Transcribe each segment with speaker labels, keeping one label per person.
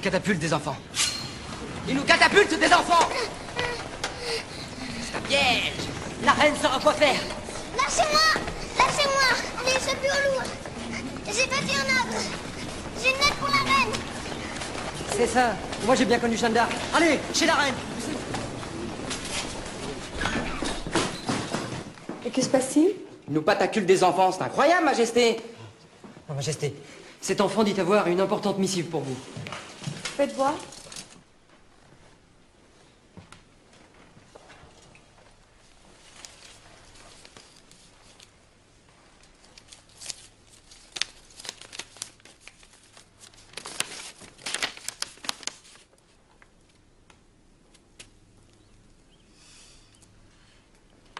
Speaker 1: catapulte des enfants. Il nous catapulte des enfants. C'est un piège. La reine saura quoi faire.
Speaker 2: Lâchez-moi. Lâchez-moi. Allez, ce bureau lourd. J'ai bâti un arbre J'ai une lettre pour la reine.
Speaker 1: C'est ça. Moi j'ai bien connu Jeanne d'Arc. Allez, chez la reine.
Speaker 3: Et que se passe-t-il?
Speaker 1: Il nous patacule des enfants, c'est incroyable, Majesté. Non, Majesté, cet enfant dit avoir une importante missive pour vous.
Speaker 3: Faites voir.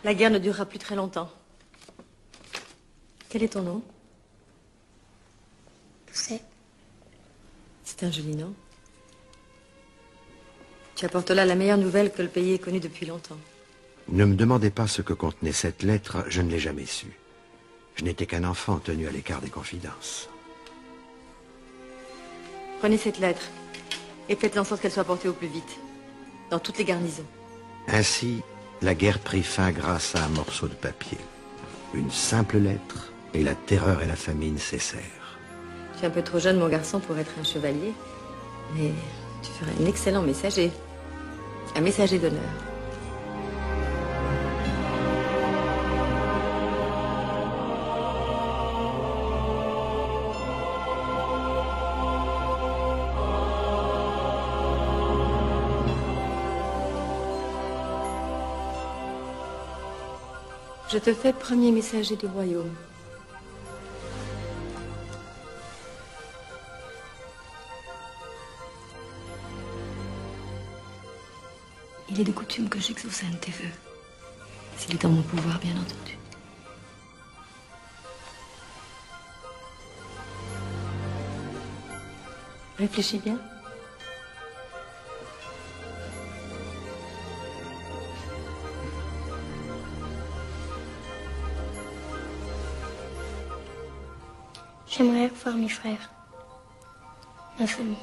Speaker 4: La guerre ne durera plus très longtemps. Quel est ton nom?
Speaker 2: C'est
Speaker 4: C'est un joli nom. Tu apportes là la meilleure nouvelle que le pays ait connue depuis longtemps.
Speaker 5: Ne me demandez pas ce que contenait cette lettre, je ne l'ai jamais su. Je n'étais qu'un enfant tenu à l'écart des confidences.
Speaker 4: Prenez cette lettre et faites en sorte qu'elle soit portée au plus vite, dans toutes les garnisons.
Speaker 5: Ainsi, la guerre prit fin grâce à un morceau de papier. Une simple lettre, et la terreur et la famine cessèrent.
Speaker 4: Tu es un peu trop jeune, mon garçon, pour être un chevalier, mais tu ferais un excellent messager. Un messager d'honneur. Je te fais premier messager du royaume.
Speaker 6: Il est de coutume que j'exauce un de tes vœux. S'il est en mon pouvoir, bien entendu.
Speaker 4: Réfléchis bien.
Speaker 2: J'aimerais revoir mes frères, ma famille.